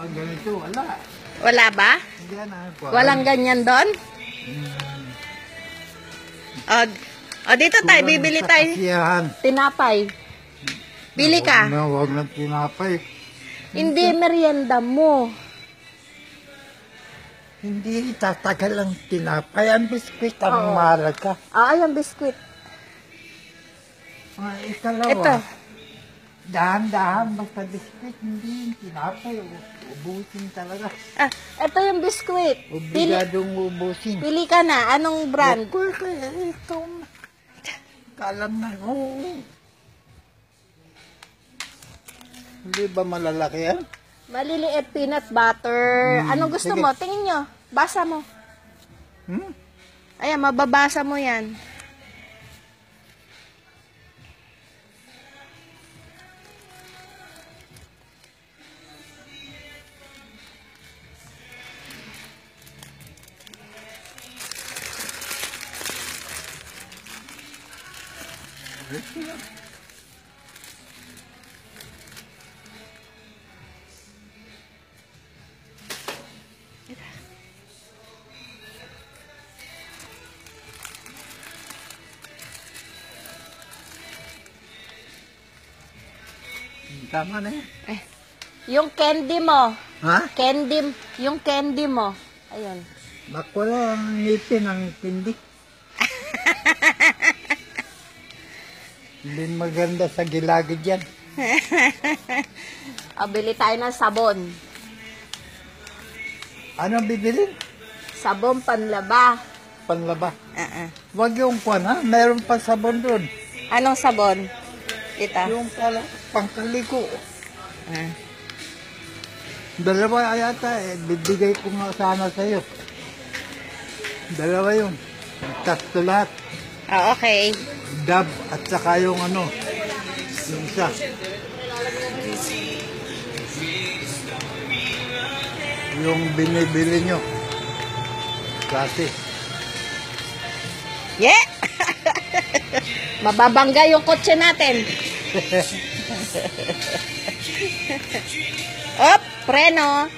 Pag ganito, wala. Wala ba? Hindi kuwan. Walang ganyan doon? O, o dito tayo, bibili tayo. kasiyahan. Tinapay. Bili ka. Huwag na, huwag na tinapay. Hindi merienda mo. Hindi tatagal ang tinapay. Ang biskwit ang Oo. mahalaga. Ah, yung biskwit. Ah, ikalawa. Ito. Dahan-dahan basta biskwit. Hindi yung tinapay. Ubusin talaga. Ah, ito yung biskwit. Pili, Obligadong ubusin. pili ka na. Anong brand? Kaya ikaw na. Kalam na. Oo. Hindi ba malalaki yan? Maliliit peanut butter. Hmm, Anong gusto sige. mo? Tingin nyo. Basa mo. Hmm? Ayan, mababasa mo yan. Tama na yan. Eh, yung candy mo. Ha? Candy, yung candy mo. Ayun. Bakula ang ngipin ang tindi. Hindi maganda sa gilagid yan. O, bili tayo ng sabon. Anong bibilin? Sabon panlaba. Panlaba. Uh-uh. Huwag yung kwan ha. Meron pa sabon doon. Anong sabon? Ito. Yung pala, pangkaliko. Ah. Dalawa yata eh. Bibigay ko nga sana sa'yo. Dalawa yun. Tatlo lahat. Ah, okay. Dab at saka yung ano. Yung isa. Yung binibili nyo. Klase. Yeah! Mababangga yung kotse natin. Op, preno.